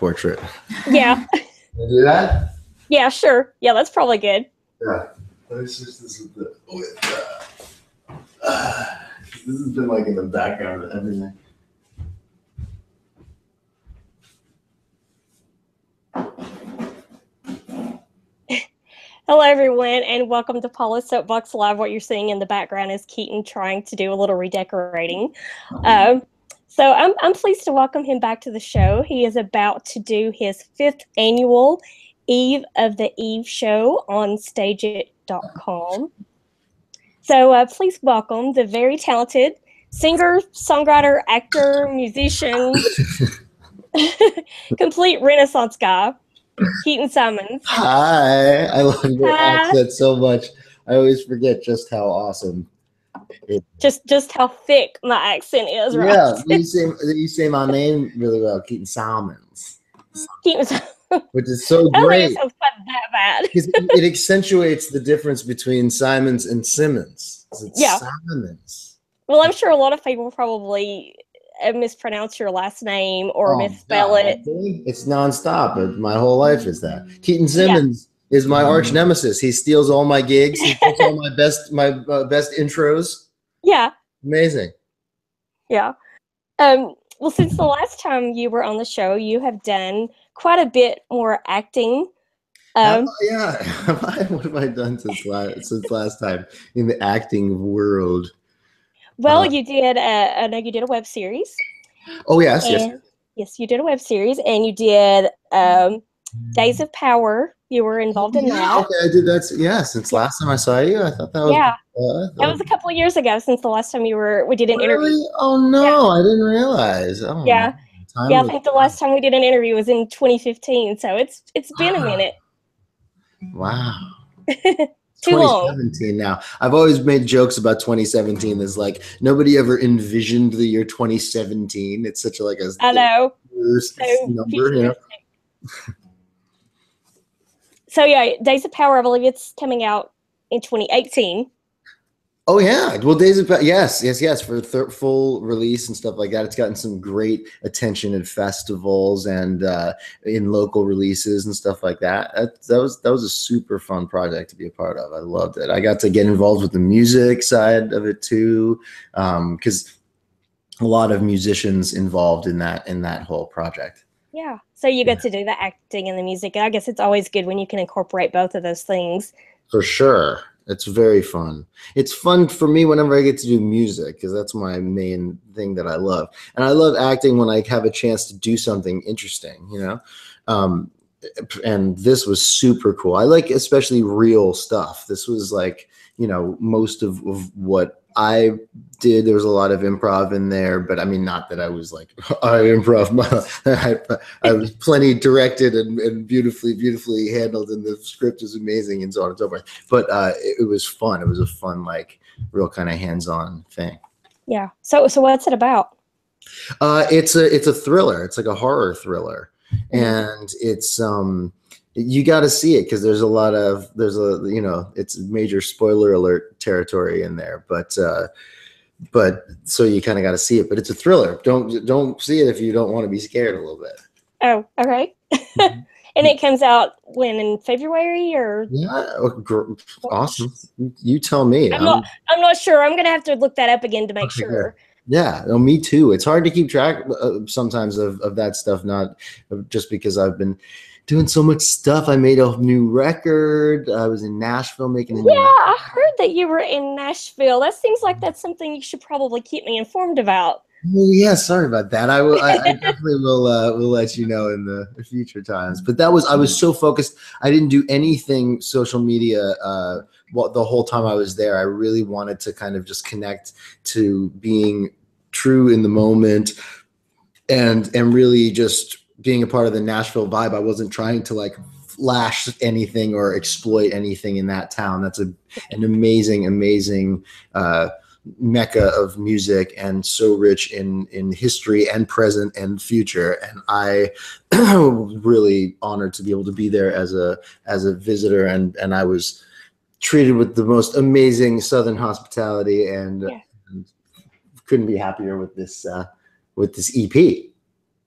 portrait. Yeah. Can I do that? Yeah, sure. Yeah, that's probably good. Yeah. This is this is the with uh, uh, this has been like in the background of everything. Hello, everyone, and welcome to Paula's Soapbox Live. What you're seeing in the background is Keaton trying to do a little redecorating. Um, so I'm, I'm pleased to welcome him back to the show. He is about to do his fifth annual Eve of the Eve show on stageit.com. So uh, please welcome the very talented singer, songwriter, actor, musician, complete Renaissance guy, Keaton Simons. Hi, I love your Hi. accent so much. I always forget just how awesome. It, Just just how thick my accent is, right? yeah, you say you say my name really well, Keaton Salmons, Keaton Simons. which is so I don't think great it sounds that bad. it accentuates the difference between Simons and Simmons. It's Yeah. Simons. Well, I'm sure a lot of people probably uh, mispronounce your last name or Oh, misspell God, it. really? It's nonstop. It- My whole life is that. Keaton Simmons is my arch nemesis. He steals all my gigs. He puts all my best my uh, best intros. Yeah, Amazing. yeah. Um, well, since the last time you were on the show, you have done quite a bit more acting. Um, I- yeah. What have I done since last since last time in the acting world? well, uh, you did. Uh, I know you did a web series. Oh yes, yes. yes, you did a web series, and you did um, Days of Power. You were involved in Yeah, that. okay, I did that. Yeah, since last time I saw you, I thought that was. Yeah, uh, that was a couple of years ago since the last time you were. We did an interview. Oh no, I didn't realize. Oh, Yeah. Yeah, I think the last time we did an interview was in 2015, so it's it's been a minute. Wow. Too long. 2017 now. I've always made jokes about 2017 as like nobody ever envisioned the year 2017. It's such a like a I know. years So, number, you know. So yeah, Days of Power. I believe it's coming out in 2018. Oh yeah, well, Days of Pa- yes, yes, yes, for full release and stuff like that. It's gotten some great attention at festivals and uh, in local releases and stuff like that. that. That was that was a super fun project to be a part of. I loved it. I got to get involved with the music side of it too, because a lot of musicians involved in that in that whole project. Yeah. So you get to do the acting and the music. I guess it's always good when you can incorporate both of those things. For sure. It's very fun. It's fun for me whenever I get to do music because that's my main thing that I love. And I love acting when I have a chance to do something interesting, you know? Um, and this was super cool. I like especially real stuff. This was like, you know, most of, of what I did. There was a lot of improv in there, but I mean, not that I was like, I improv. I, I was plenty directed and, and beautifully, beautifully handled, and the script is amazing and so on and so forth. But uh, it, it was fun. It was a fun, like, real kind of hands-on thing. Yeah. So so what's it about? Uh, it's a it's a thriller. It's like a horror thriller, and it's um you got to see it because there's a lot of there's a you know it's major spoiler alert territory in there, but uh, but so you kind of got to see it. But it's a thriller. Don't don't see it if you don't want to be scared a little bit. Oh, okay. Mhm. and it comes out when in February or Yeah, oh, awesome. You- You tell me. I'm I'm- not I'm not sure. I'm gonna have to look that up again to make Okay, sure. Yeah, no, me too. It's hard to keep track uh, sometimes of, of that stuff, not just because I've been doing so much stuff. I made a new record. I was in Nashville making a Yeah, I heard that you were in Nashville. That seems like that's something you should probably keep me informed about. Oh yeah, sorry about that. I will. I, I definitely will. Uh, will let you know in the future times. But that was. I was so focused. I didn't do anything social media. Uh, well, the whole time I was there, I really wanted to kind of just connect to being true in the moment, and and really just being a part of the Nashville vibe. I wasn't trying to like flash anything or exploit anything in that town. That's a an amazing, amazing. Uh, mecca of music and so rich in in history and present and future and i really honored to be able to be there as a as a visitor and and i was treated with the most amazing southern hospitality and, Yeah. and couldn't be happier with this uh with this ep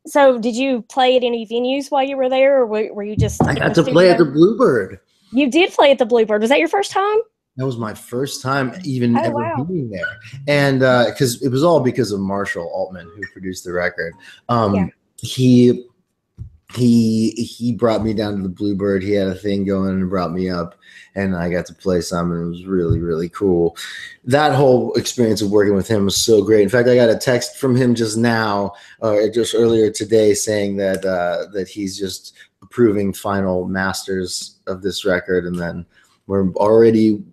so did you play at any venues while you were there, or were, were you just? I got to play at the? Bluebird. You did play at the Bluebird. Was that your first time? That was my first time even Oh, ever wow. being there, and because it was all because of Marshall Altman who produced the record. Um, Yeah. He he he brought me down to the Bluebird. He had a thing going and brought me up, and I got to play some, and it was really really cool. That whole experience of working with him was so great. In fact, I got a text from him just now, uh, just earlier today, saying that uh, that he's just approving final masters of this record, and then we're already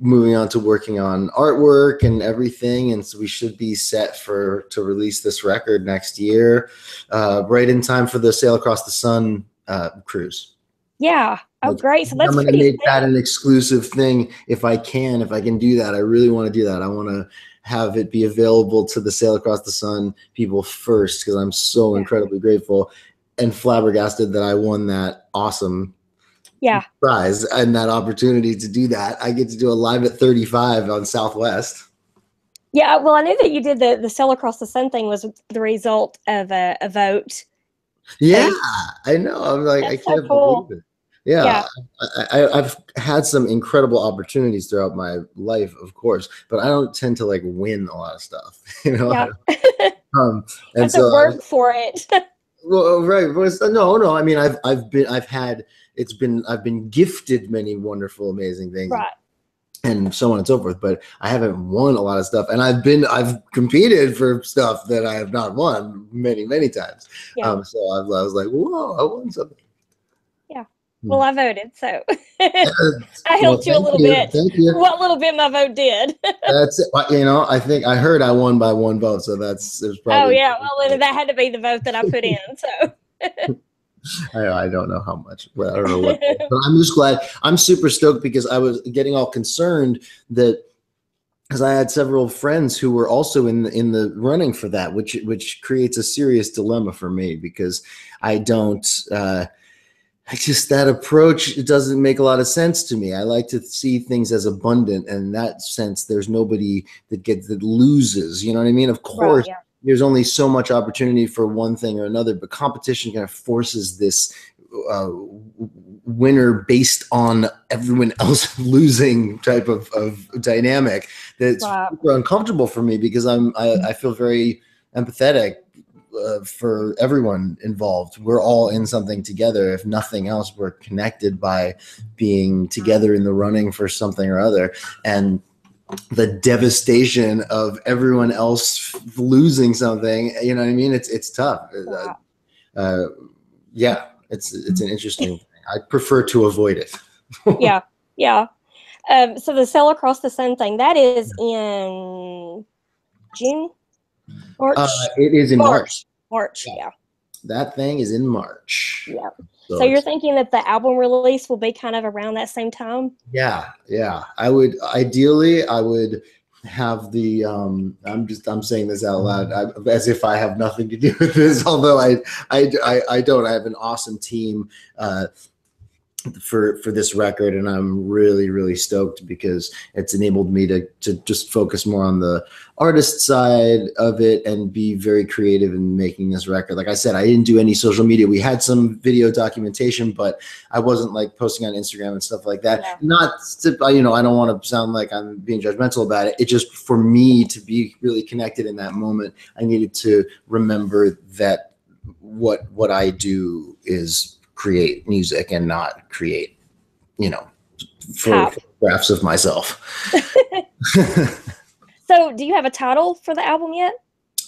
moving on to working on artwork and everything and so we should be set for to release this record next year uh, right in time for the sail across the sun uh, cruise Yeah. Oh, Like, great. So that's i'm going to pretty. make that an exclusive thing if i can if i can do that i really want to do that i want to have it be available to the sail across the sun people first because i'm so Yeah. incredibly grateful and flabbergasted that i won that awesome yeah. prize and that opportunity to do that. I get to do a live at 35 on Southwest. Yeah. Well, I knew that you did the the Sail Across the Sun thing was the result of a, a vote. Yeah, I know. I'm like, I That's so can't cool. believe it. Yeah, Yeah. I, I, I've had some incredible opportunities throughout my life, of course, but I don't tend to like win a lot of stuff, you know. Yeah. um, and so, work for it. well, right? No, no. I mean, I've, I've been, I've had, it's been, I've been gifted many wonderful, amazing things, right. and so on and so forth. But I haven't won a lot of stuff, and I've been I've competed for stuff that I have not won many many times. Yeah. Um, so I, I was like, whoa, I won something. Yeah. Well, I voted, so I Well, helped you a little you, bit. Thank you. What little bit my vote did. That's it. You know, I think I heard I won by one vote, so that's it was oh yeah. Well, that had to be the vote that I put in. So I, I don't know how much. Well, I don't know what, but I'm just glad. I'm super stoked because I was getting all concerned that because I had several friends who were also in the, in the running for that, which which creates a serious dilemma for me because I don't. Uh, I just that approach it doesn't make a lot of sense to me. I like to see things as abundant, and in that sense, there's nobody that gets that loses. You know what I mean? Of course, right, yeah. There's only so much opportunity for one thing or another, but competition kind of forces this uh, winner based on everyone else losing type of, of dynamic that's Right. super uncomfortable for me because I'm I, I feel very empathetic uh, for everyone involved. We're all in something together. If nothing else, we're connected by being together in the running for something or other. And the devastation of everyone else losing something, you know what I mean? It's it's tough. Uh, Uh, yeah, it's it's an interesting thing. I prefer to avoid it. yeah, yeah. Um, so the Sail Across the Sun thing that is in June, March, Uh, it is in March. March, March. Yeah. Yeah. That thing is in March. Yeah. So you're thinking that the album release will be kind of around that same time? Yeah, yeah. I would ideally I would have the um I'm just I'm saying this out loud I, as if I have nothing to do with this although I I I, I don't I have an awesome team uh for for this record and I'm really really stoked because it's enabled me to to just focus more on the artist side of it and be very creative in making this record. Like I said I didn't do any social media. We had some video documentation but I wasn't like posting on Instagram and stuff like that. Yeah. not to, you know I don't want to sound like I'm being judgmental about it. It just for me to be really connected in that moment I needed to remember that what what I do is create music and not create, you know, photographs of myself. So do you have a title for the album yet?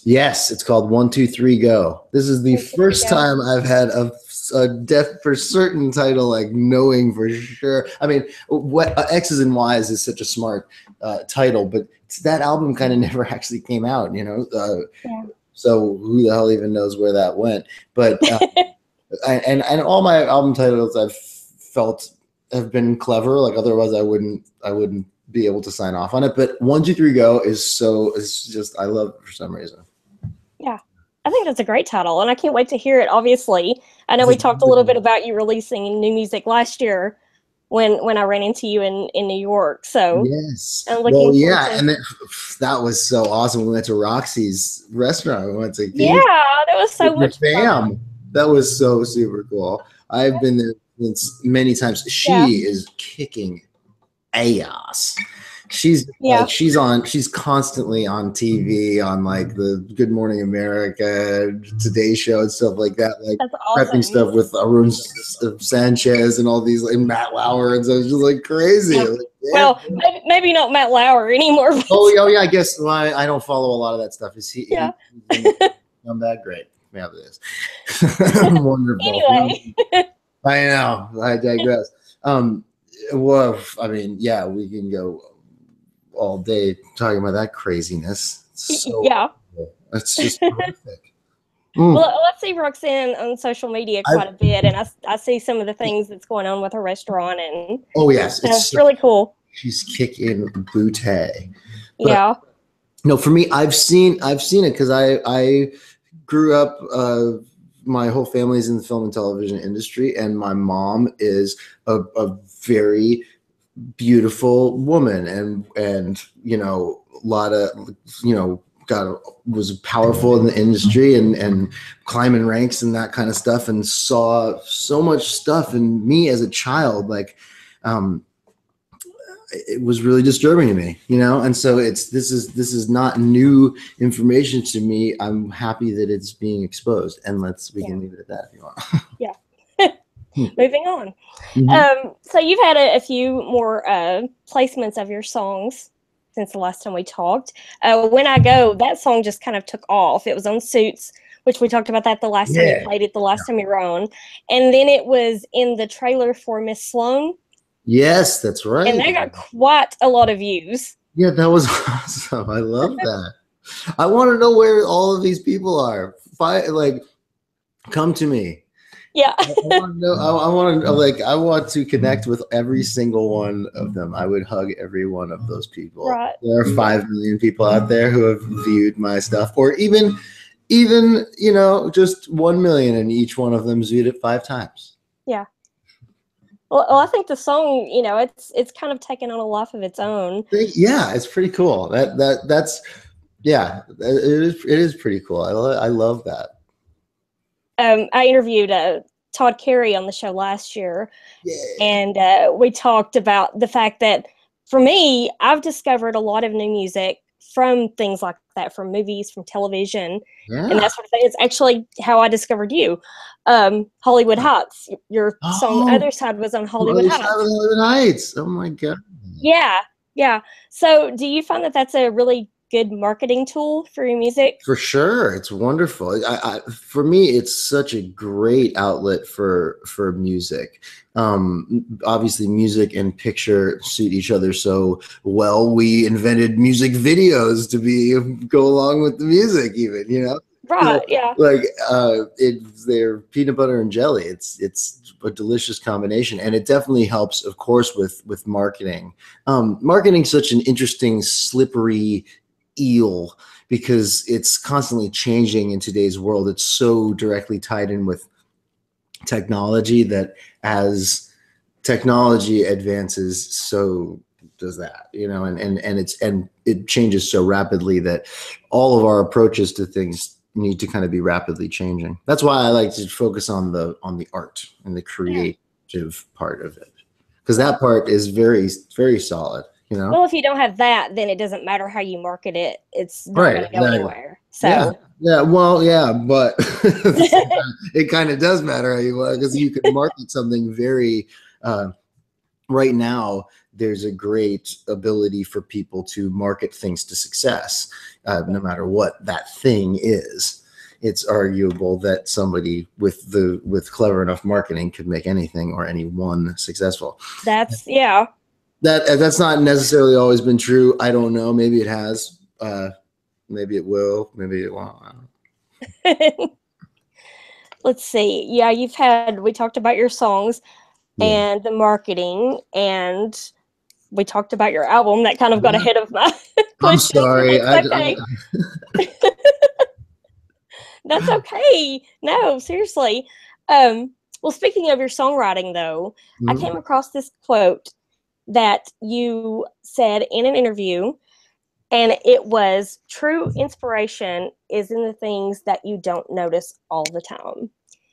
yes, it's called One Two Three Go. This is the One, two, three, first go. time I've had a, a death for certain title, like knowing for sure. I mean, what uh, X's and Y's is such a smart uh, title, but that album kind of never actually came out, you know. Uh, Yeah. So who the hell even knows where that went? But uh, and and all my album titles I've felt have been clever. Like otherwise, I wouldn't I wouldn't be able to sign off on it. But one two three go is so is just I love it for some reason. Yeah, I think that's a great title, and I can't wait to hear it. Obviously, I know we talked a little bit about you releasing new music last year, when when I ran into you in in New York. So yes, I'm well, yeah, to- and that, that was so awesome. We went to Roxy's restaurant. We went to yeah, that was so much fun. That was so super cool. I've been there since many times. She Yeah. is kicking ass. She's Yeah. like she's on she's constantly on TV on like the Good Morning America, Today Show and stuff like that. Like That's prepping stuff with Aaron Sanchez and all these like Matt Lauer and so it's just like crazy. Yeah. Like. Well, maybe, maybe not Matt Lauer anymore. Oh, yeah, oh, yeah. I guess well, I, I don't follow a lot of that stuff. Is he? Yeah. he- I'm that great. Yeah, this. Wonderful. Anyway. I know. I digress. Um. Well, I mean, yeah, we can go all day talking about that craziness. So yeah. cool. It's just horrific. Mm. Well, I see Roxanne on social media quite a bit, and I, I see some of the things that's going on with her restaurant, and oh yes, it's it's really cool. she's kicking booty. But- Yeah. No, for me, I've seen I've seen it because I I grew up. Uh, my whole family's in the film and television industry, and my mom is a, a very beautiful woman, and and you know a lot of you know got was powerful in the industry and and climbing ranks and that kind of stuff, and saw so much stuff in me as a child, like. Um, it was really disturbing to me you know and so it's this is this is not new information to me i'm happy that it's being exposed and let's we can leave it at that if you want yeah. Moving on. Mhm. Um, so you've had a, a few more uh, placements of your songs since the last time we talked. Uh, when I go, that song just kind of took off. It was on Suits, which we talked about that the last time you played it, the last time you were on, and then it was in the trailer for Miss Sloane, yes that's right and that got quite a lot of views. yeah that was awesome i love that i want to know where all of these people are Fi like come to me Yeah, I want to know. I, I want to like. I want to connect with every single one of them. I would hug every one of those people. right. There are five million people out there who have viewed my stuff, or even, even you know, just one million, and each one of them's viewed it five times. Well, well, I think the song, you know, it's it's kind of taken on a life of its own. Yeah, it's pretty cool. That that that's yeah, it is it is pretty cool. I lo- I love that. Um, I interviewed uh, Todd Carey on the show last year, Yeah. and uh, we talked about the fact that for me, I've discovered a lot of new music from things like that, from movies, from television, and Yeah. that sort of thing. It's actually how I discovered you. Um, Hollywood Heights, your song Oh. "Other Side" was on Hollywood Other Side Heights. Hollywood Heights. Oh my god. Yeah, yeah. So, do you find that that's a really good marketing tool for your music? For sure, it's wonderful. I, I, for me, it's such a great outlet for for music. Um, obviously, music and picture suit each other so well. We invented music videos to be go along with the music, even you know Right. Yeah. like uh it they're peanut butter and jelly it's it's a delicious combination and it definitely helps of course with with marketing um marketing's such an interesting slippery eel because it's constantly changing in today's world. It's so directly tied in with technology that as technology advances so does that you know and and and it's and it changes so rapidly that all of our approaches to things need to kind of be rapidly changing. That's why i like to focus on the on the art and the creative part of it because that part is very very solid you know Well, if you don't have that, then it doesn't matter how you market it. It's not Right, going to go exactly. anywhere. So, yeah yeah well yeah but it kind of does matter how you because you can market something very uh, right now there's a great ability for people to market things to success uh, no matter what that thing is it's arguable that somebody with the with clever enough marketing could make anything or anyone successful that's yeah. That uh, that's not necessarily always been true i don't know maybe it has uh maybe it will maybe it won't I don't know. Let's see. Yeah, you've had we talked about your songs Yeah. and the marketing and we talked about your album that kind of got Yeah. ahead of my i'm sorry I, okay. I, That's okay. No, seriously. Um, well, speaking of your songwriting, though, I Mhm. came across this quote that you said in an interview, and it was true inspiration is in the things that you don't notice all the time.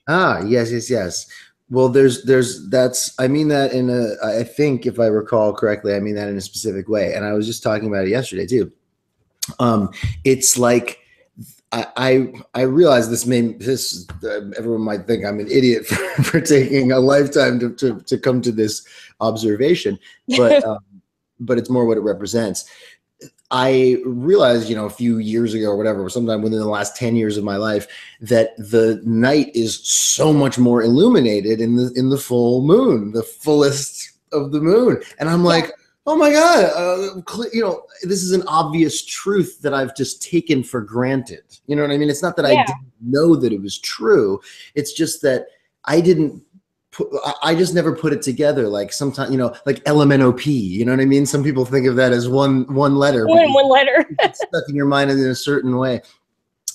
Ah, yes, yes, yes. Well, there's, there's, that's, I mean that in a, I think if I recall correctly, I mean that in a specific way. And I was just talking about it yesterday too. Um, it's like, I, I, realize this may, this, uh, everyone might think I'm an idiot for, for taking a lifetime to, to, to come to this observation, but, um, but it's more what it represents. I realized, you know, a few years ago or whatever, sometime within the last 10 years of my life, that the night is so much more illuminated in the in the full moon, the fullest of the moon. And I'm like, oh my God, uh, you know, this is an obvious truth that I've just taken for granted. You know what I mean? It's not that I didn't know that it was true. It's just that I didn't put, I- I just never put it together. Like sometimes, you know, like LMNOP, you know what I mean? Some people think of that as one, one letter. One one letter. stuck in your mind in a certain way.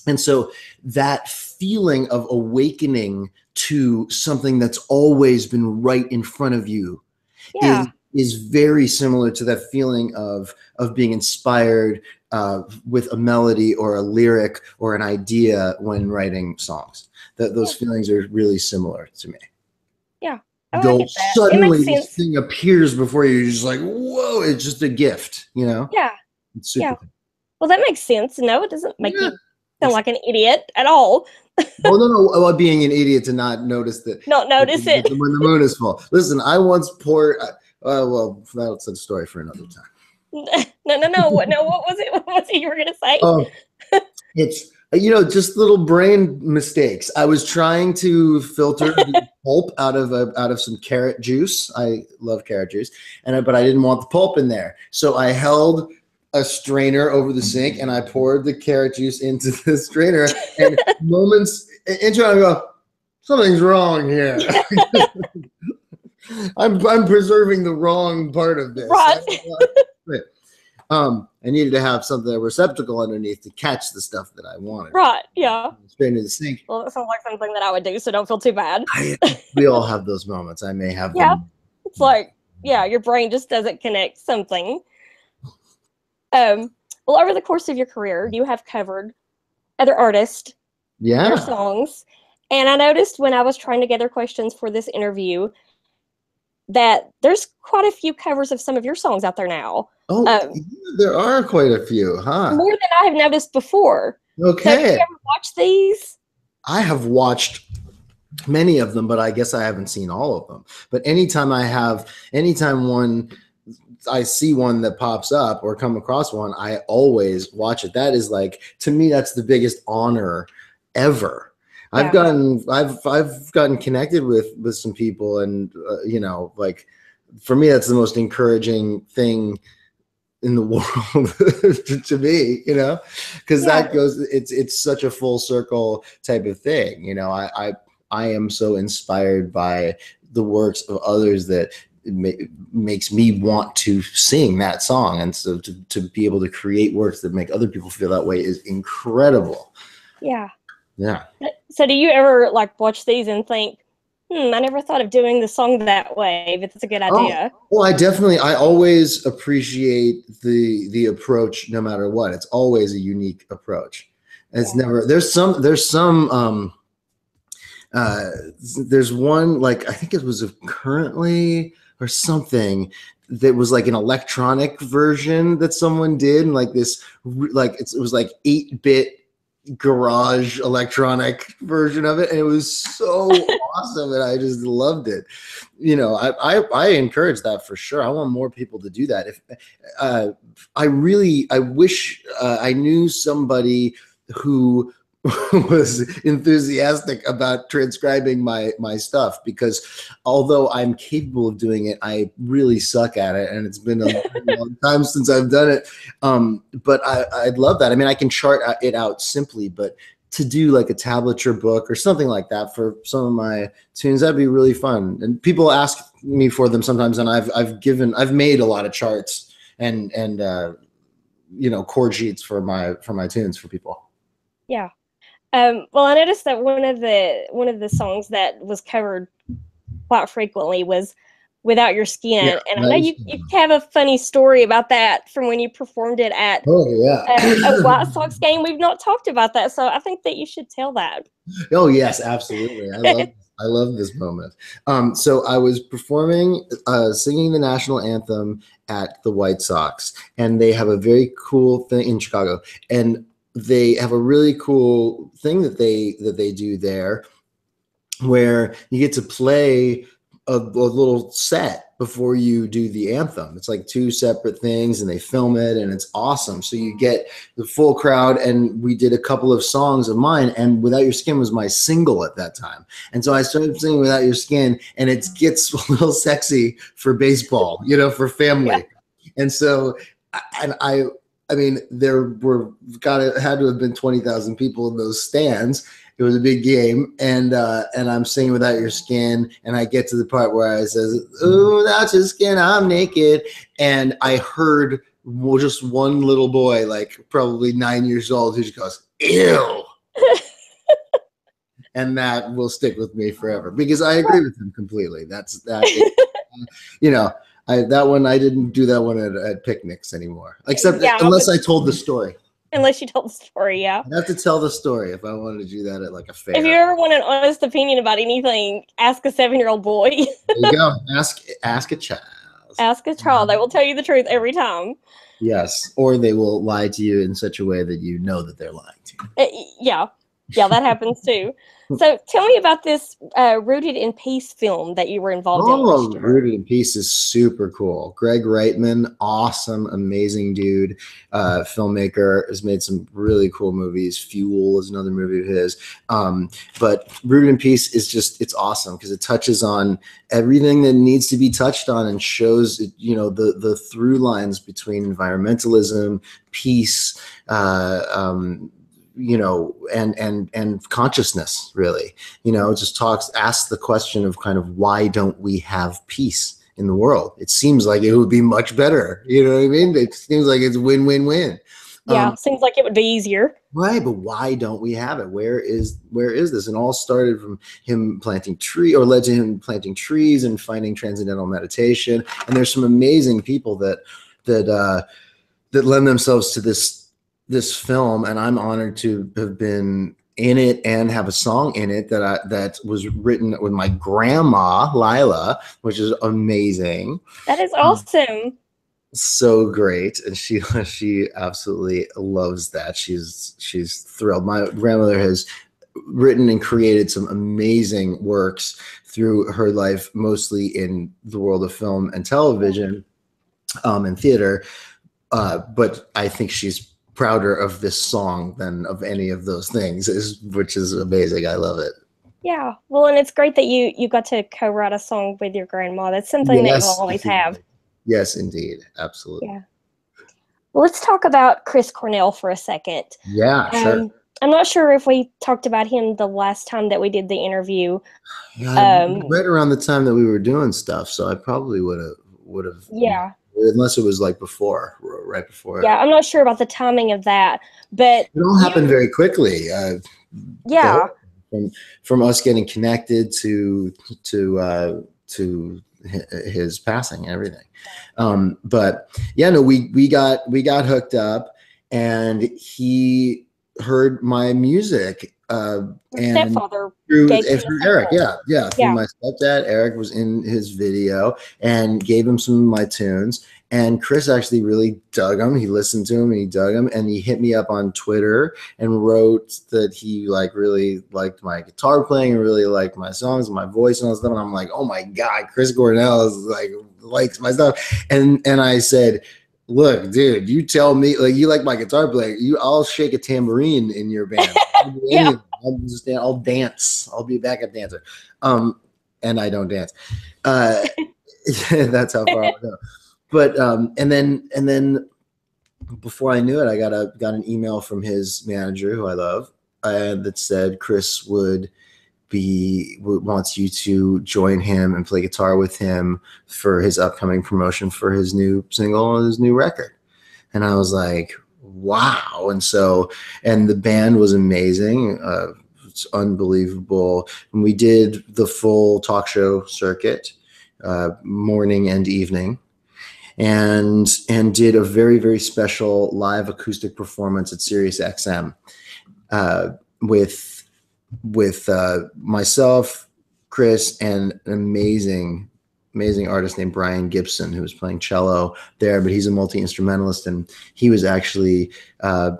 And so that feeling of awakening to something that's always been right in front of you Yeah. is is very similar to that feeling of of being inspired uh, with a melody or a lyric or an idea when writing songs. That those feelings are really similar to me. Yeah. I Though suddenly this thing appears before you, you're just like, whoa! It's just a gift, you know. Yeah. It's super Yeah. Well, that makes sense. No, it doesn't make Yeah. you sound like an idiot at all. well, no, no, about being an idiot to not notice that. Not notice it. when the moon is full. Listen, I once poured. Uh, well, that's a story for another time. no, no, no. What? No, what was it? What was it you were gonna say? Oh, it's you know just little brain mistakes. I was trying to filter the pulp out of a, out of some carrot juice. I love carrot juice, and I, but I didn't want the pulp in there, so I held a strainer over the sink and I poured the carrot juice into the strainer. And moments into it, I go, something's wrong here. I'm I'm preserving the wrong part of this. Right. Um, I needed to have something a receptacle underneath to catch the stuff that I wanted. Right. Yeah. Straight into the sink. Well, that sounds like something that I would do, so don't feel too bad. I, we all have those moments. I may have Yeah. them. It's like, yeah, your brain just doesn't connect something. Um, well, over the course of your career, you have covered other artists, their Yeah. songs, and I noticed when I was trying to gather questions for this interview that there's quite a few covers of some of your songs out there now, Oh, Um, yeah, there are quite a few, huh? more than I have noticed before. So, did Okay. you ever watch these? I have watched many of them, but I guess I haven't seen all of them. But anytime I have, anytime one, I see one that pops up or come across one, I always watch it. That is like to me, that's the biggest honor ever. I've Yeah. gotten, I've, I've gotten connected with with some people, and uh, you know, like for me, that's the most encouraging thing in the world to, me, you know, because Yeah. that goes, it's it's such a full circle type of thing, you know. I I I am so inspired by the works of others that it ma- makes me want to sing that song, and so to to be able to create works that make other people feel that way is incredible. Yeah. Yeah. So, do you ever like watch these and think, hmm, I never thought of doing the song that way, but that's a good Oh. idea? Well, I definitely I always appreciate the the approach no matter what. It's always a unique approach. It's Yeah. never there's some there's some um uh there's one like I think it was a currently or something that was like an electronic version that someone did and like this like it's, it was like 8 bit garage electronic version of it and it was so awesome and i just loved it. You know I, I i encourage that for sure. I want more people to do that. If uh i really i wish uh, i knew somebody who was enthusiastic about transcribing my my stuff because although i'm capable of doing it i really suck at it and it's been a long time since i've done it. Um but i i'd love that. I mean i can chart it out simply but to do like a tablature book or something like that for some of my tunes that'd be really fun. And people ask me for them sometimes and i've i've given i've made a lot of charts and and uh you know chord sheets for my for my tunes for people. Yeah. Um, well, I noticed that one of the one of the songs that was covered quite frequently was "Without Your Skin," Yeah, and I know you, you have a funny story about that from when you performed it at Oh yeah. a, a White Sox game. We've not talked about that, so I think that you should tell that. Oh yes, absolutely. I love I love this moment. Um, so I was performing, uh, singing the national anthem at the White Sox, and they have a very cool thing in Chicago, and they have a really cool thing that they that they do there, where you get to play a, a little set before you do the anthem. It's like two separate things, and they film it, and it's awesome. So you get the full crowd and we did a couple of songs of mine and without your skin was my single at that time and so i started singing without your skin and it gets a little sexy for baseball you know for family and so and i i mean there were gotta had to have been 20000 people in those stands it was a big game and uh and i'm singing without your skin and i get to the part where i says oh without your skin i'm naked and i heard well, just one little boy, like probably nine years old, who just goes, "Ew," and that will stick with me forever because I agree with him completely. That's that. you know, I that one I didn't do that one at, at picnics anymore, except Yeah, unless I told the story. Unless you told the story, yeah. I'd have to tell the story if I wanted to do that at like a fair. If you ever want an honest opinion about anything, ask a seven-year-old boy. there you go. Ask ask a child. ask a child; they will tell you the truth every time. Yes, or they will lie to you in such a way that you know that they're lying to you. Uh, yeah, yeah, that happens too. So, tell me about this uh, "Rooted in Peace" film that you were involved in. Oh. Rooted in Peace is super cool. Greg Reitman, awesome, amazing dude, uh, filmmaker, has made some really cool movies. Fuel is another movie of his. Um, but Rooted in Peace is just, it's awesome because it touches on everything that needs to be touched on and shows, you know, the, the through lines between environmentalism, peace, uh, um, you know and and and consciousness really you know just talks asks the question of kind of why don't we have peace in the world? It seems like it would be much better you know what i mean? It seems like it's win-win-win. Yeah, Um, seems like it would be easier. right but why don't we have it? Where is where is this? And all started from him planting tree or led to him planting trees and finding transcendental meditation. And there's some amazing people that that uh that lend themselves to this this film and i'm honored to have been in it and have a song in it that I, that was written with my grandma Lila, which is amazing. That is Um, awesome. so great. And she she absolutely loves that. She's she's thrilled. My grandmother has written and created some amazing works through her life mostly in the world of film and television um and theater. Uh but i think she's prouder of this song than of any of those things is which is amazing i love it Yeah. Well, and it's great that you you got to co-write a song with your grandma. That's something that you'll always have. yes indeed absolutely Yeah. Well, let's talk about Chris Cornell for a second. yeah sure Um, I'm not sure if we talked about him the last time that we did the interview. Yeah, Um, right around the time that we were doing stuff, so I probably would have would have Yeah. unless it was like before, right before. Yeah, I'm not sure about the timing of that, but it all happened very quickly. Uh, yeah, from from us getting connected to to uh, to his passing and everything. Um, but yeah, no, we we got we got hooked up, and he heard my music. Uh, and stepfather. through, through Eric, yeah, yeah, through Yeah. my stepdad. Eric was in his video and gave him some of my tunes. And Chris actually really dug him. He listened to him and he dug him. And he hit me up on Twitter and wrote that he like really liked my guitar playing and really liked my songs and my voice and all that stuff. And I'm like, oh my god, Chris Cornell is like likes my stuff. And and I said. Look, dude, you tell me like you like my guitar playing. You, I'll shake a tambourine in your band. I'll Yeah. I'll just I'll dance. I'll be a backup dancer. Um, and I don't dance. Uh, that's how far I go. But um, and then and then before I knew it, I got a got an email from his manager, who I love, that said Chris would be wants you to join him and play guitar with him for his upcoming promotion for his new single and his new record. And I was like, wow. And so, and the band was amazing. Uh, it's unbelievable. And we did the full talk show circuit, uh, morning and evening, and and did a very very special live acoustic performance at Sirius XM uh, with with uh, myself, Chris, and an amazing amazing artist named Bryan Gibson who was playing cello there, but he's a multi instrumentalist, and he was actually uh,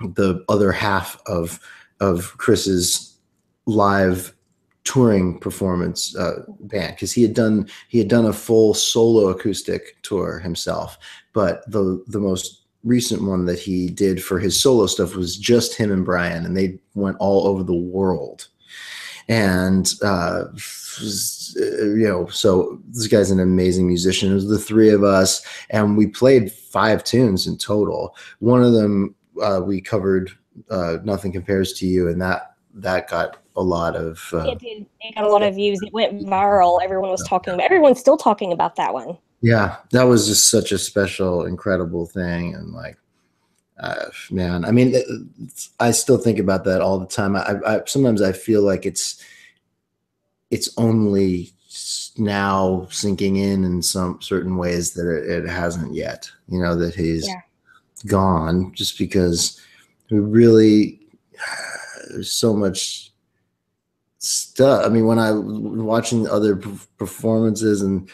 the other half of of Chris's live touring performance uh, band because he had done he had done a full solo acoustic tour himself, but the the most recent one that he did for his solo stuff was just him and Brian, and they went all over the world. And uh, you know, so this guy's an amazing musician. It was the three of us, and we played five tunes in total. One of them uh, we covered uh, "Nothing Compares to You," and that that got a lot of. Uh, it did. It got a lot of views. It went viral. Everyone was talking about. Everyone's still talking about that one. Yeah, that was just such a special, incredible thing, and like, uh, man, I mean, I still think about that all the time. I, I sometimes I feel like it's it's only now sinking in in some certain ways that it, it hasn't yet. You know that he's yeah. gone just because we really there's so much stuff. I mean, when I watching other performances and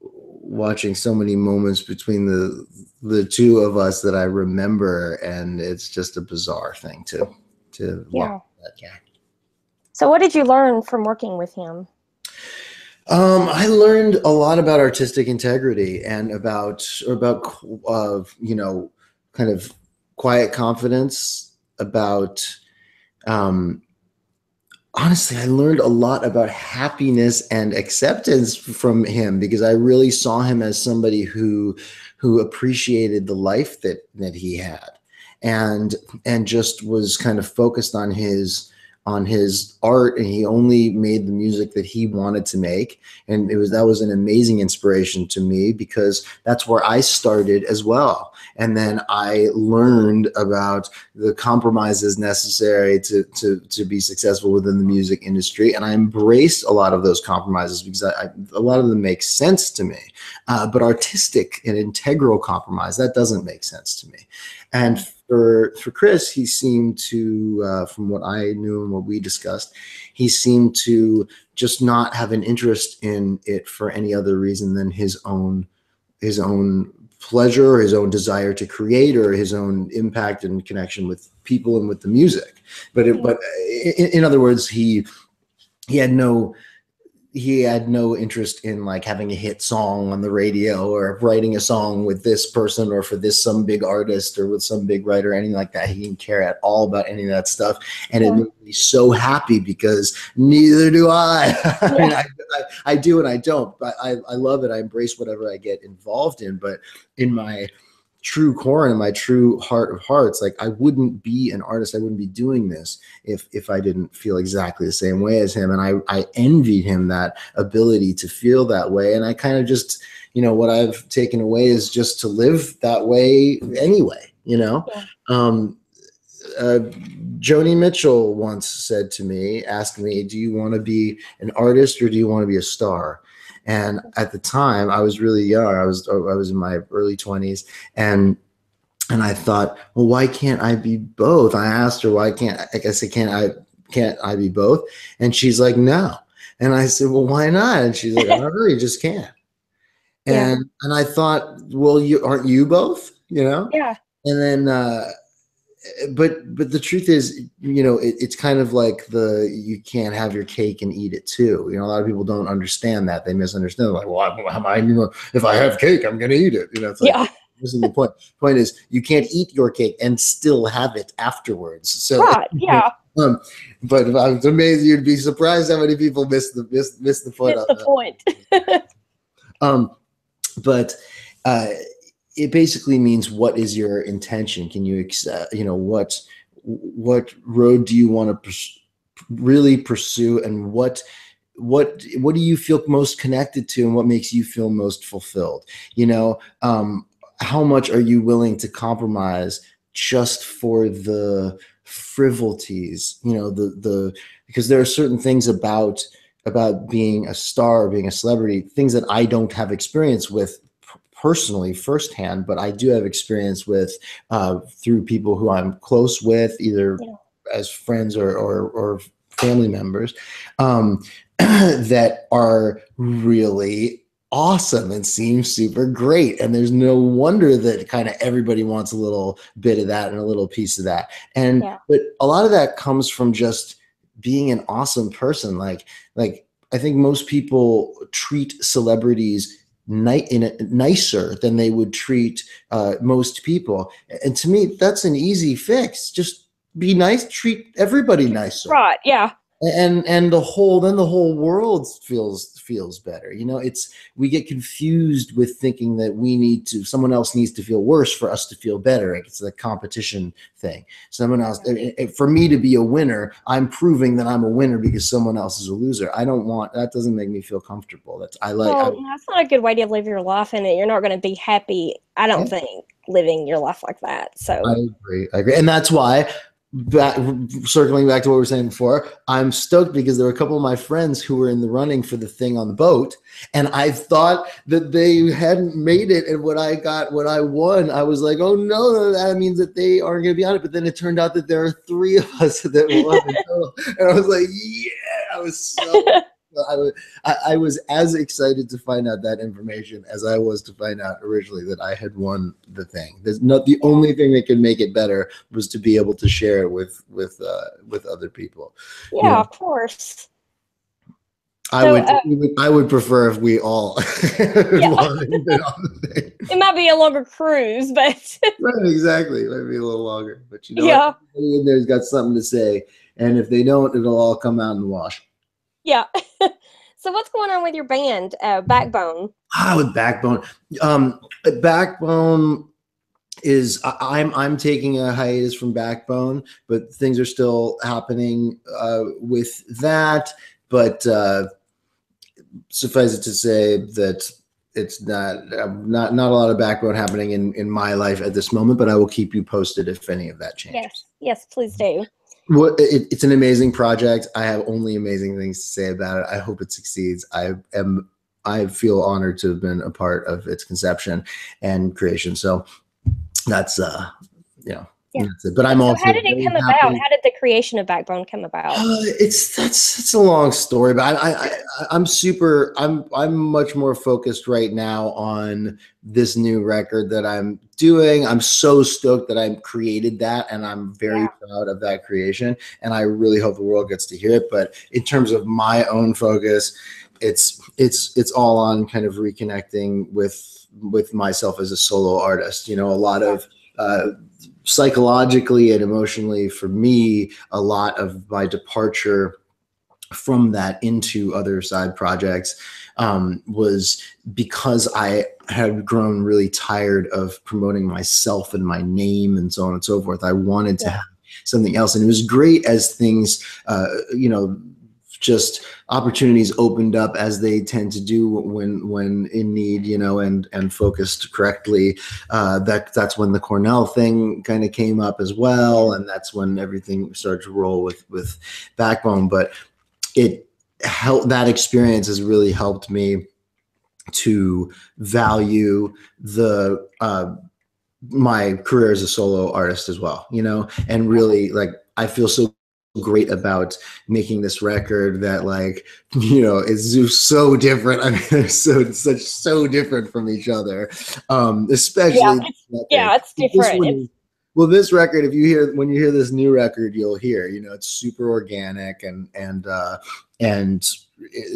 watching so many moments between the the two of us that I remember, and it's just a bizarre thing to to yeah. watch that guy. So, what did you learn from working with him? Um, I learned a lot about artistic integrity and about about uh, you know kind of quiet confidence about um, honestly, I learned a lot about happiness and acceptance from him because I really saw him as somebody who who appreciated the life that that he had and and just was kind of focused on his on his art and he only made the music that he wanted to make. And it was that was an amazing inspiration to me because that's where I started as well. And then I learned about the compromises necessary to to to be successful within the music industry. And I embraced a lot of those compromises because I, I a lot of them make sense to me uh, but artistic and integral compromise that doesn't make sense to me and for for Chris, he seemed to, uh, from what I knew and what we discussed, he seemed to just not have an interest in it for any other reason than his own his own pleasure, or his own desire to create, or his own impact and connection with people and with the music. But it, but in, in other words, he he had no he had no interest in like having a hit song on the radio or writing a song with this person or for this some big artist or with some big writer or anything like that. He didn't care at all about any of that stuff. And yeah. it made me so happy because neither do I. I mean, I, I, I, do and I don't, but I, I love it. I embrace whatever I get involved in. But in my true core and my true heart of hearts like i wouldn't be an artist i wouldn't be doing this if if i didn't feel exactly the same way as him and i i envied him that ability to feel that way and i kind of just you know what i've taken away is just to live that way anyway you know yeah. um uh, Joni Mitchell once said to me, asked me, "Do you want to be an artist or do you want to be a star?" And at the time, I was really young. I was I was in my early twenties, and and I thought, well, why can't I be both? I asked her, why can't I guess I can't I can't I be both? And she's like, no. And I said, well, why not? And she's like, I don't know, you just can't. And yeah. and I thought, well, you aren't you both? You know? Yeah. And then uh but but the truth is you know it, it's kind of like the you can't have your cake and eat it too. You know a lot of people don't understand that. They misunderstand. Like well am i you know if i have cake i'm gonna eat it. You know it's like, yeah. this is the point. Point is you can't eat your cake and still have it afterwards. So right, yeah. um, but I was amazed. You'd be surprised how many people miss the miss, miss the point miss the point. Um but uh it basically means what is your intention? Can you uh, you know what what road do you want to pers- really pursue and what what what do you feel most connected to and what makes you feel most fulfilled? You know um how much are you willing to compromise just for the frivolities you know the the because there are certain things about about being a star being a celebrity things that i don't have experience with personally firsthand but i do have experience with uh, through people who i'm close with either yeah. as friends or, or, or family members um, that are really awesome and seems super great. And there's no wonder that kind of everybody wants a little bit of that and a little piece of that. And yeah. but a lot of that comes from just being an awesome person. Like like I think most people treat celebrities in a, nicer than they would treat uh, most people. And to me, that's an easy fix. Just be nice, treat everybody nicer. Right. Yeah and and the whole then the whole world feels feels better. You know it's we get confused with thinking that we need to someone else needs to feel worse for us to feel better. It's the competition thing. Someone else eh, eh, for me to be a winner i'm proving that i'm a winner because someone else is a loser. I don't want that doesn't make me feel comfortable. That's i like well, I, that's not a good way to live your life and you're not going to be happy i don't yeah. think living your life like that so. I agree i agree. And that's why back circling back to what we were saying before i'm stoked because there were a couple of my friends who were in the running for the thing on the boat and i thought that they hadn't made it and when i got what i won i was like oh no that means that they aren't going to be on it. But then it turned out that there are three of us that won and i was like yeah i was so I was, I, was as excited to find out that information as I was to find out originally that I had won the thing. There's not the only thing that could make it better was to be able to share it with with uh, with other people. Yeah, you know? of course. I so, would uh, I would prefer if we all. It might be a longer cruise, but right, exactly. It might be a little longer, but you know, yeah, there's got something to say, and if they don't, it'll all come out in the wash. Yeah. so what's going on with your band, uh, Backbone? Ah, with Backbone. Um, Backbone is I, am I'm taking a hiatus from Backbone, but things are still happening uh, with that. But uh, suffice it to say that it's not um, not not a lot of backbone happening in in my life at this moment. But I will keep you posted if any of that changes. Yes, yes, please do. It's an amazing project. I have only amazing things to say about it. I hope it succeeds. I am. I feel honored to have been a part of its conception and creation. So that's uh, you know, yeah. But I'm so also. How did it come happy. about? How did the creation of Backbone come about? Uh, it's that's it's a long story, but I, I, I am super. I'm I'm much more focused right now on this new record that I'm doing. I'm so stoked that I created that, and I'm very yeah. proud of that creation. And I really hope the world gets to hear it. But in terms of my own focus, it's it's it's all on kind of reconnecting with with myself as a solo artist. You know, a lot of uh, psychologically and emotionally for me a lot of my departure from that into other side projects um, was because I had grown really tired of promoting myself and my name and so on and so forth. I wanted to have something else, and it was great as things, uh, you know, just opportunities opened up as they tend to do when when in need you know and and focused correctly. Uh, that that's when the cornell thing kind of came up as well and that's when everything started to roll with with backbone. But it helped that experience has really helped me to value the uh, my career as a solo artist as well you know and really like i feel so great about making this record that like you know is so different. I mean they're so such so different from each other. Um especially yeah it's, yeah, it's different. it's, well this record if you hear when you hear this new record you'll hear you know it's super organic and and uh and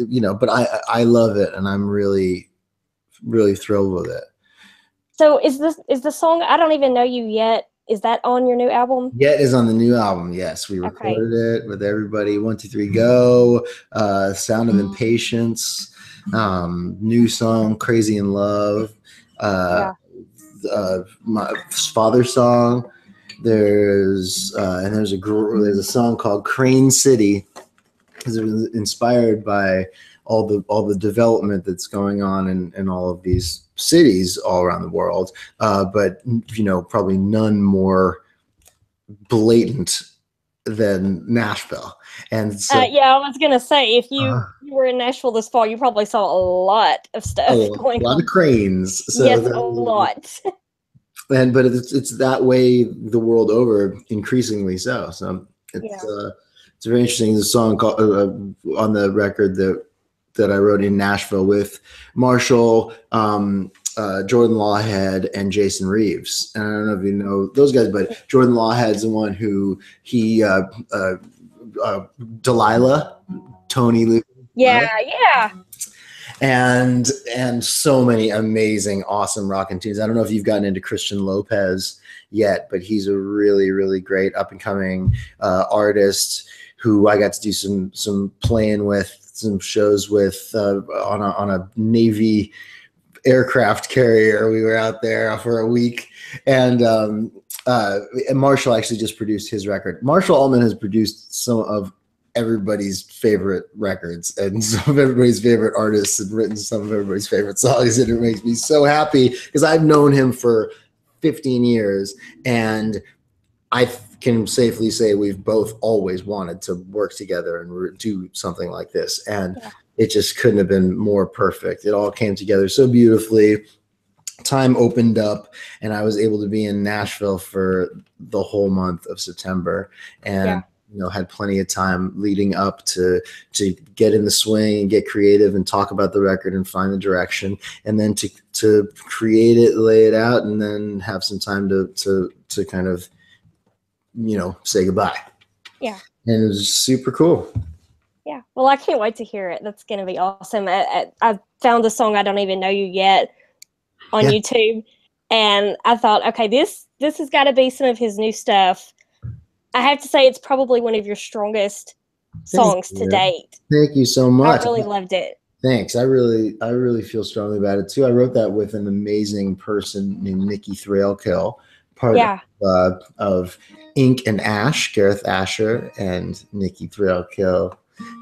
you know but i i love it and i'm really really thrilled with it. So is this is the song i don't even know you yet is that on your new album? Yeah, it is on the new album. Yes, we recorded okay. it with everybody. One, two, three, go. Uh, Sound of Impatience. Um, new song, Crazy in Love. Uh, yeah. uh, my father's song. There's uh, and there's a there's a song called Crane City because it was inspired by all the all the development that's going on in, in all of these cities all around the world, uh, but you know probably none more blatant than Nashville. And so, uh, yeah, I was gonna say if you, Uh. you were in Nashville this fall, you probably saw a lot of stuff a going lot on. of cranes. So yes, a lot. and but it's it's that way the world over, increasingly so. So it's Yeah. uh, it's very interesting. The song called, uh, on the record that that I wrote in Nashville with Marshall, um, uh, Jordan Lawhead, and Jason Reeves. And I don't know if you know those guys, but Jordan Lawhead's the one who he uh, uh, uh, Delilah, Tony Yeah, yeah. and and so many amazing awesome rockin' tunes i don't know if you've gotten into christian lopez yet but he's a really really great up and coming uh, artist who i got to do some some playing with some shows with uh, on a on a navy aircraft carrier. We were out there for a week and um uh and marshall actually just produced his record. Marshall altman has produced some of everybody's favorite records and some of everybody's favorite artists and written some of everybody's favorite songs and it makes me so happy because i've known him for 15 years and i can safely say we've both always wanted to work together and do something like this and Yeah. it just couldn't have been more perfect it all came together so beautifully time opened up and i was able to be in nashville for the whole month of september and Yeah. you know had plenty of time leading up to to get in the swing and get creative and talk about the record and find the direction and then to to create it lay it out and then have some time to to to kind of you know say goodbye Yeah. and it was super cool Yeah. Well, I can't wait to hear it. That's going to be awesome. I, I, I found a song I don't even know you yet on Yeah. YouTube, and I thought, okay, this this has got to be some of his new stuff. I have to say, it's probably one of your strongest songs to date. thank you so much I really loved it. Thanks. I really, I really feel strongly about it too. I wrote that with an amazing person named Nikki Thrailkill, part Yeah. uh, of Ink and Ash, Gareth Asher and Nikki Thrailkill.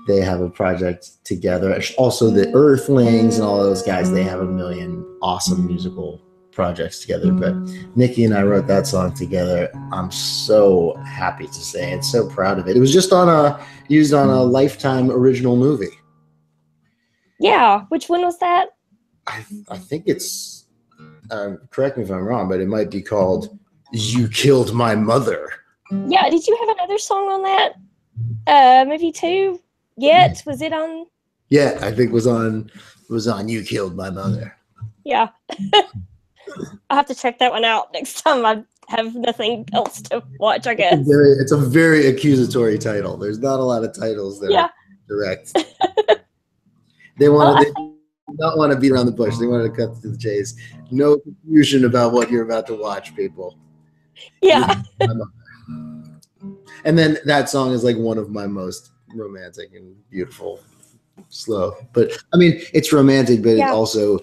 They have a project together. Also, the Earthlings and all those guys. They have a million awesome musical projects together. But Nikki and I wrote that song together. I'm so happy to say and so proud of it. It was just on a used on a Lifetime original movie. Yeah. Which one was that? I, I think it's um, correct me if I'm wrong, but it might be called "You Killed My Mother." Yeah. Did you have another song on that? Uh, maybe two. Yet was it on? Yeah, I think was on was on "You Killed My Mother." Yeah. I'll have to check that one out next time I have nothing else to watch. I guess. It's, very, it's a very accusatory title. There's not a lot of titles that Yeah. are direct. they want Well, to. Not want to beat around the bush. They want to cut to the chase. No confusion about what you're about to watch, people. Yeah. And then that song is like one of my most romantic and beautiful slow. But I mean, it's romantic, but Yeah. it's also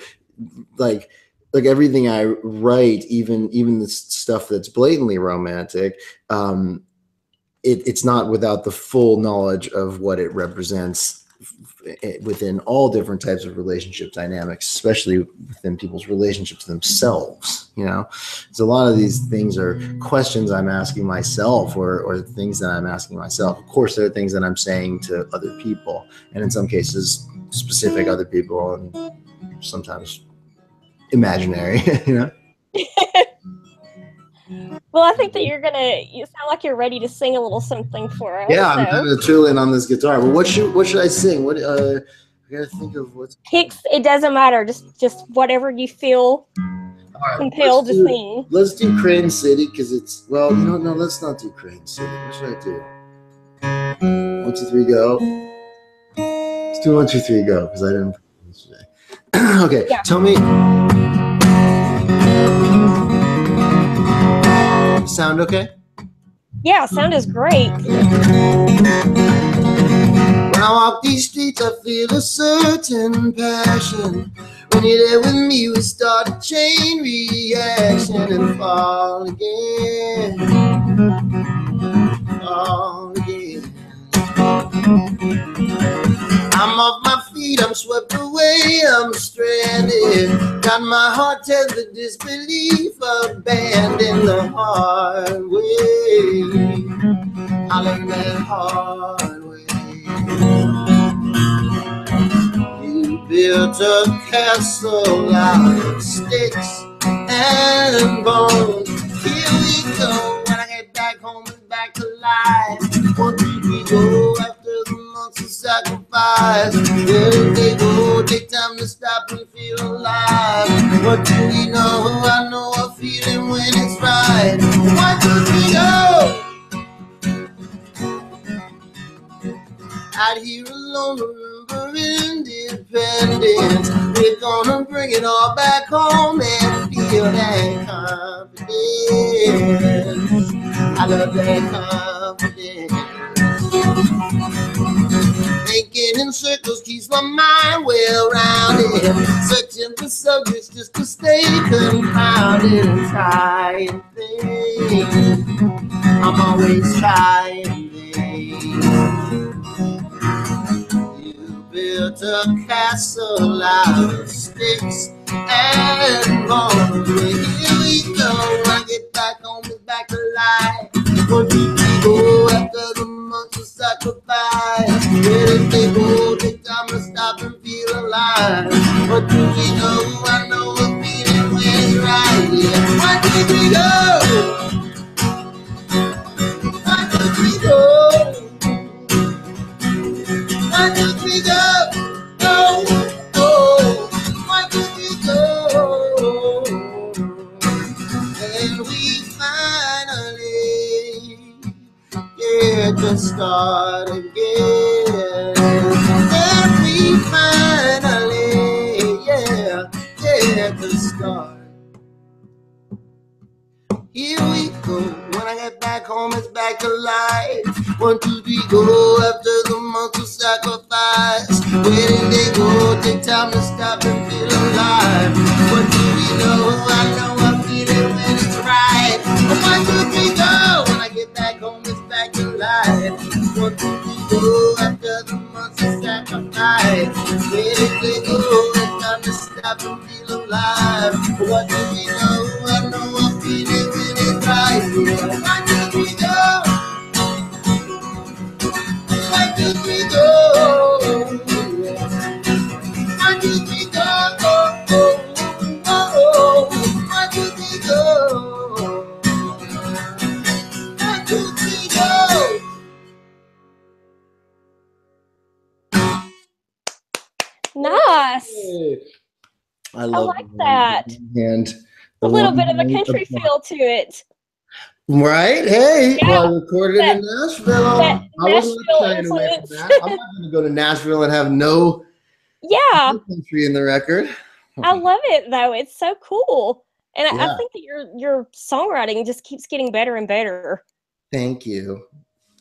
like like everything I write, even even the stuff that's blatantly romantic, um, it, it's not without the full knowledge of what it represents Eh, within all different types of relationship dynamics, especially within people's relationships themselves. You know, so a lot of these things are questions I'm asking myself, or or things that I'm asking myself. Of course, there are things that I'm saying to other people, and in some cases, specific other people, and sometimes imaginary. You know. Well, I think that you're gonna. You sound like you're ready to sing a little something for us. Yeah, I'm so. kind of trilling on this guitar. But what should what should I sing? What uh, I gotta think of what's. Picks. It doesn't matter. Just just whatever you feel All right, compelled to do- sing. Let's do Crane City because it's well, you know, no, let's not do Crane City. What should I do? One, two, three, go. Let's do one, two, three, go because I didn't. yesterday. okay, Yeah. tell me. Sound okay? Yeah, sound is great. When I walk these streets, I feel a certain passion. When you're there with me, we start a chain reaction and fall again. I'm off my feet I'm swept away, I'm stranded. Got my heart tethered, disbelief, abandoned the hard way. I learned that hard way. You built a castle out of sticks and bones. Here we go. When I get back home and back to life, did we go after Where did they go? Take time to stop and feel alive. What do we know? I know a feeling when it's right. Why could we go? Out here alone, remember independence. We're gonna bring it all back home and feel that confidence. I love that confidence. Thinking in circles keeps my mind well rounded. Searching for subjects just to stay confounded and trying things. I'm always trying things. You built a castle out of sticks and bones. Here we go. I get back home and back alive. Where did we go after the of sacrifice? Where did they go? Take time to stop and feel alive. What do we know? I know a feeling when right. Yeah. Why did we go? Why did we go? Why did we go? To start again. And we finally, yeah, get to start. Here we go. When I get back home, it's back to life. One, two, three, go after the months of sacrifice. Where did they go? Take time to stop and feel alive. What do we know? I know Go after the months of sacrifice. Where did they go? Take time to stop and feel alive. What do we know? I like that. And A little bit of a country feel to it. Right? Hey, Yeah. well, I recorded That- in Nashville. that I wasn't Nashville trying away from that. I'm not going to go to Nashville and have no Yeah, country in the record. I love it though. It's so cool. And I, I think that your your songwriting just keeps getting better and better. Thank you.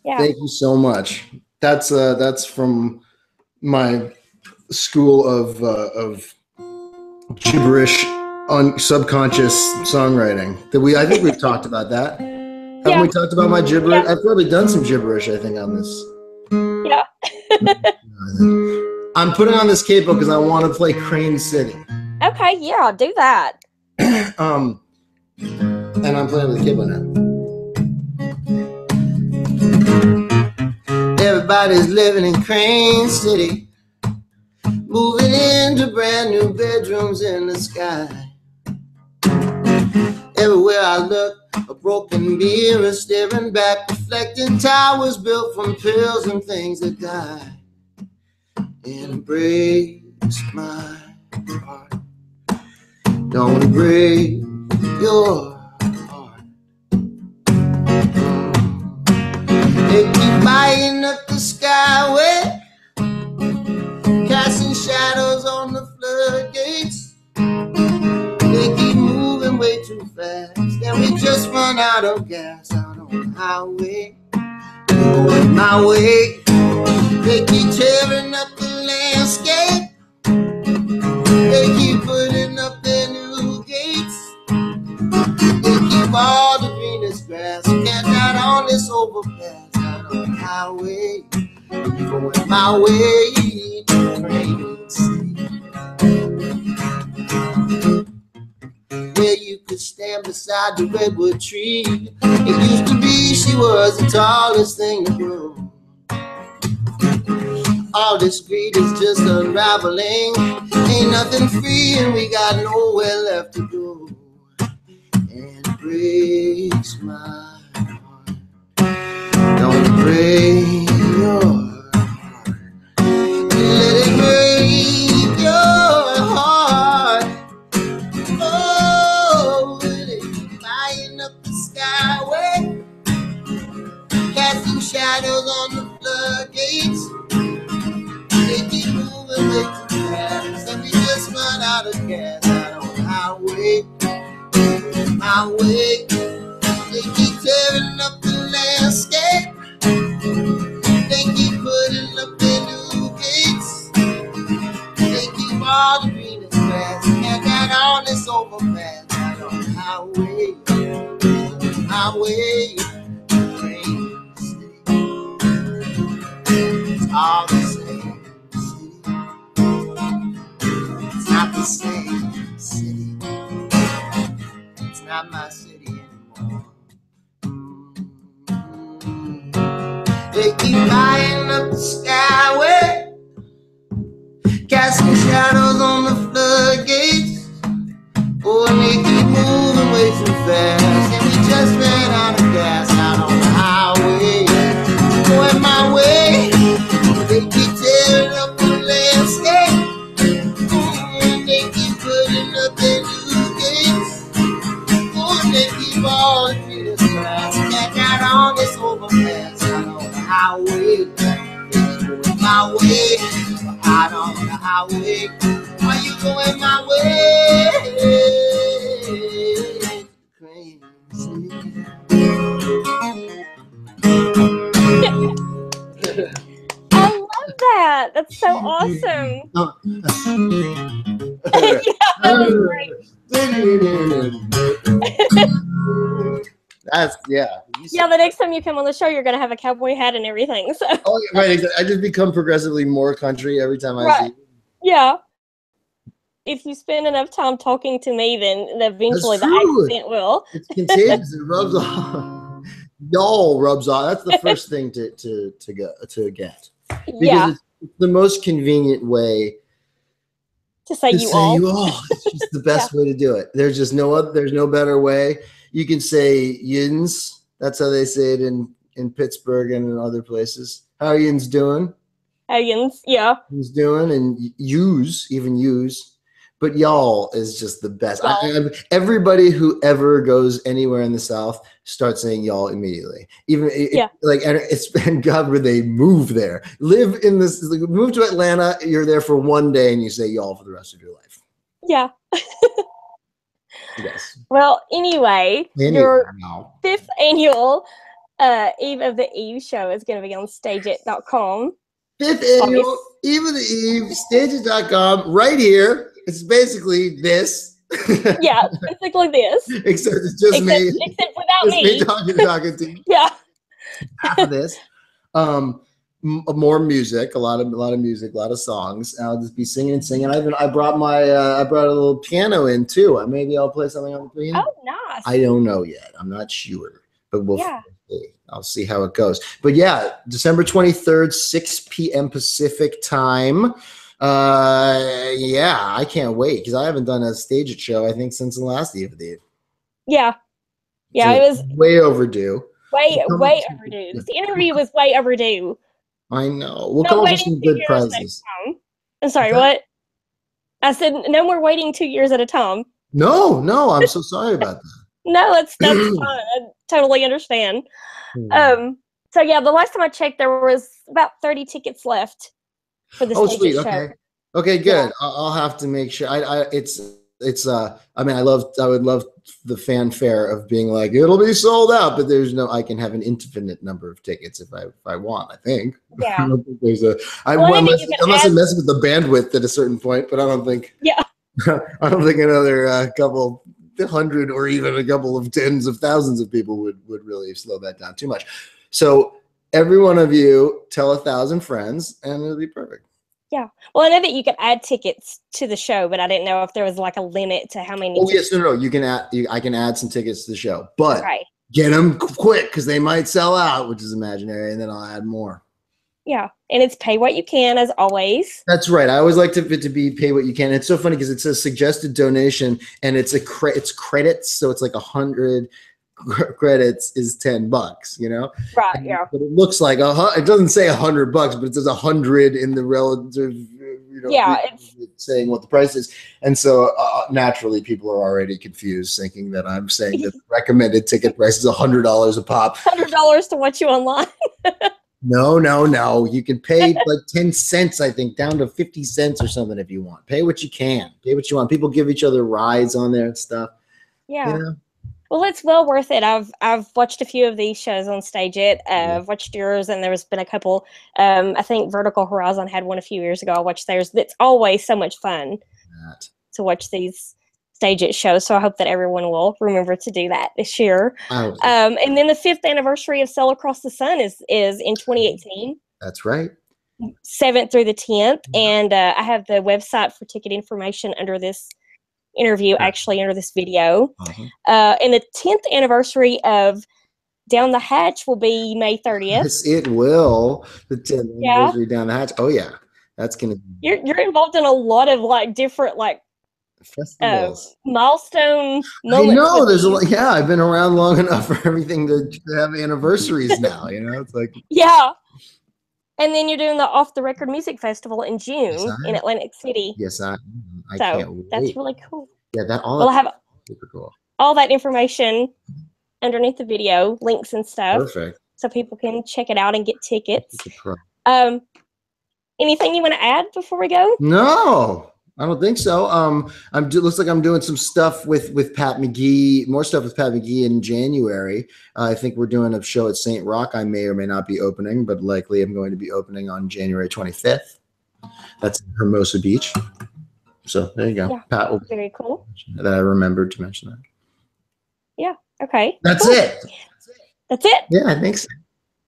Yeah. Thank you so much. That's uh that's from my school of uh, of gibberish on subconscious songwriting. That we I think we've talked about that. Haven't Yeah. we talked about my gibberish? Yeah. I've probably done some gibberish, I think, on this. Yeah. I'm putting on this capo because I want to play Crane City. Okay, yeah, I'll do that. Um, and I'm playing with the capo now. Everybody's living in Crane City, moving into brand new bedrooms in the sky. Everywhere I look, a broken mirror staring back, reflecting towers built from pills and things that die. Breaks my heart. Don't break your heart. They keep lighting up the skyway, run out of gas out on the highway. Going my way, they keep tearing up the landscape. They keep putting up their new gates. They keep all the greenest grass. Can't out on this overpass out on the highway. Going my way to stand beside the redwood tree. It used to be she was the tallest thing in the room. All this greed is just unraveling. Ain't nothing free, and we got nowhere left to go. And it breaks my heart. Don't break your That's so awesome. yeah, that. That's yeah. Yeah, the next time you come on the show, you're gonna have a cowboy hat and everything. So Oh, right. I just become progressively more country every time I Right. see. yeah. If you spend enough time talking to me, then eventually the accent will. It's contagious. it rubs off. Y'all rubs off. That's the first thing to to to go to get because Yeah. it's the most convenient way To say to you say all. you all. It's just the best way to do it. There's just no other. There's no better way. You can say yins. That's how they say it in in Pittsburgh and in other places. How are yins doing? How yins? Yeah. He's doing and use even use. But y'all is just the best. I, I, everybody who ever goes anywhere in the South starts saying y'all immediately. Even it, like and it's and God where they move there, live in this, like, move to Atlanta. You're there for one day and you say y'all for the rest of your life. Yeah. Yes. Well, anyway, Anyway, your now. fifth annual uh, Eve of the Eve show is going to be on stageit.com. Fifth annual Eve of the Eve stageit.com right here. It's basically this. Yeah, basically this. except it's just Except, me. except without Just me me. talking, talking to you. Yeah. half of this. Um, m- more music, a lot of a lot of music, a lot of songs. I'll just be singing and singing. I even I brought my uh, I brought a little piano in too. Maybe I'll play something on the piano. Oh, nice. I don't know yet. I'm not sure, but we'll Yeah. see. I'll see how it goes. But yeah, December 23rd, 6 p.m. Pacific time. Uh, yeah, I can't wait because I haven't done a stage show I think since the last Eve of the Eve. yeah. Yeah, So it was way overdue. way, way overdue. This interview was way overdue. I know. We'll No come up with some good prizes. I'm sorry, Okay. what? I said no more waiting two years at a time. No, no, I'm so sorry about that. No, that's that's fine. I totally understand. Hmm. Um, so yeah, the last time I checked, there was about 30 tickets left for the oh, sweet. show. Okay. Okay, good. I- I'll have to make sure. I, I, it's, it's. Uh, I mean, I love. I would love the fanfare of being like, it'll be sold out, but there's no. I can have an infinite number of tickets if I, if I want. I think. I Yeah. don't think there's a. I, Well, unless, unless add- it messes with the bandwidth at a certain point, but I don't think. Yeah. I don't think another uh, couple hundred or even a couple of tens of thousands of people would would really slow that down too much. So every one of you tell a thousand friends, and it'll be perfect. Yeah. Well, I know that you can add tickets to the show, but I didn't know if there was like a limit to how many. Oh yes, no, no, you can add. You, I can add some tickets to the show, but Right. get them quick because they might sell out, which is imaginary, and then I'll add more. Yeah, and it's pay what you can as always. That's right. I always like to it to be pay what you can. It's so funny because it says suggested donation, and it's a cre- it's credits, so it's like a hundred credits is ten bucks. You know, Right. Yeah. but it looks like a hu- it doesn't say a hundred bucks, but it says a hundred in the relative. You know, Yeah, saying what the price is, and so uh, naturally people are already confused, thinking that I'm saying that the recommended ticket price is a hundred dollars a pop. Hundred dollars to watch you online. No, no, no. You can pay like 10 cents, I think, down to 50 cents or something if you want. Pay what you can. Pay what you want. People give each other rides on there and stuff. Yeah. You know? Well, it's well worth it. I've I've watched a few of these shows on stage. It uh, Yeah. I've watched yours, and there's been a couple. Um, I think Vertical Horizon had one a few years ago. I watched theirs. It's always so much fun That. to watch these StageIt shows. So I hope that everyone will remember to do that this year. So. Um, and then the fifth anniversary of Sail Across the Sun is is in 2018. That's right. 7th through the 10th. Mhm. And uh, I have the website for ticket information under this interview, Yeah. actually, under this video. Uh-huh. Uh, and the 10th anniversary of Down the Hatch will be May 30th. Yes, it will. The 10th Yeah. anniversary down the hatch. Oh, yeah. That's going to be You're, you're involved in a lot of like different like uh, festivals. milestone I know. There's a lot. Yeah, I've been around long enough for everything to, to have anniversaries now. You know, it's like, Yeah. And then you're doing the Off the Record Music Festival in June I in. Atlantic City. yes, I, I so can't wait. that's really cool. yeah, that all Well, I have super cool. all that information underneath the video, links and stuff, Perfect. so people can check it out and get tickets. It's a pro. Um, anything you want to add before we go? No, I don't think so. Um, I'm do, looks like I'm doing some stuff with with Pat McGee, more stuff with Pat McGee in January. Uh, I think we're doing a show at Saint Rocke. I may or may not be opening, but likely I'm going to be opening on January 25th. That's in Hermosa Beach. So there you go. Yeah. Pat will Very cool. that I remembered to mention that. Yeah. Okay. That's cool. it. That's it. Yeah, I think so.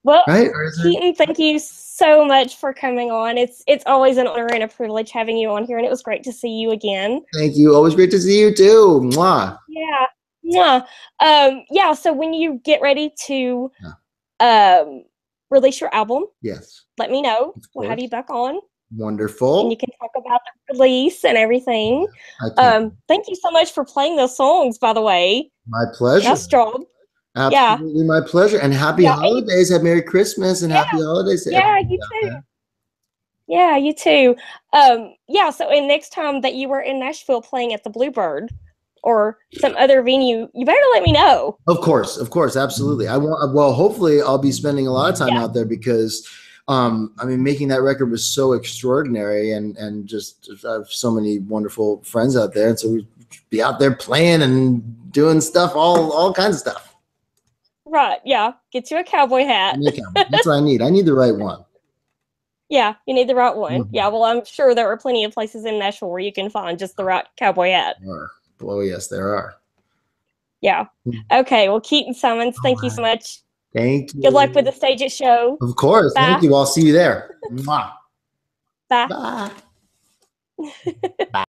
Well, Right? Or is Keaton, thank you so much for coming on. It's it's always an honor and a privilege having you on here, and it was great to see you again. Thank you. Always great to see you too. Mwah. Yeah. Yeah. Um, yeah. So when you get ready to um release your album, Yes. let me know. We'll have you back on Wonderful. and you can talk about the release and everything. I Um, thank you so much for playing those songs, by the way. my pleasure. Nice job. Yeah. Absolutely my pleasure. And happy Yeah, you- holidays. Have Merry Christmas and happy holidays. Yeah, you too. there. Yeah, you too. Um, yeah, so and next time that you were in Nashville playing at the Bluebird or some other venue, you better let me know. Of course, of course, absolutely. I want well, hopefully I'll be spending a lot of time Yeah. out there because um I mean making that record was so extraordinary and and just I have so many wonderful friends out there. And so we be out there playing and doing stuff, all all kinds of stuff. Right, yeah. Get you a cowboy hat. Make it- That's what I need. I need the right one. Yeah, you need the right one. Mhm. Yeah, well, I'm sure there are plenty of places in Nashville where you can find just the right cowboy hat. Oh yes, there are. Yeah. Mhm. Okay, well, Keaton Simons, thank you so much. Thank you. Good luck with the StageIt show. Of course. Thank you. I'll see you there. Mwah. Bye. Bye.